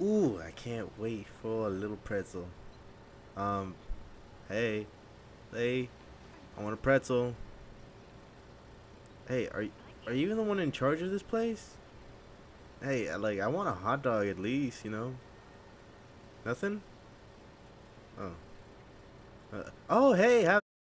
ooh, I can't wait for a little pretzel. Um, hey, hey, I want a pretzel. Hey, are are you the one in charge of this place? Hey, like I want a hot dog at least, you know. Nothing. Oh. Uh, oh, hey, have.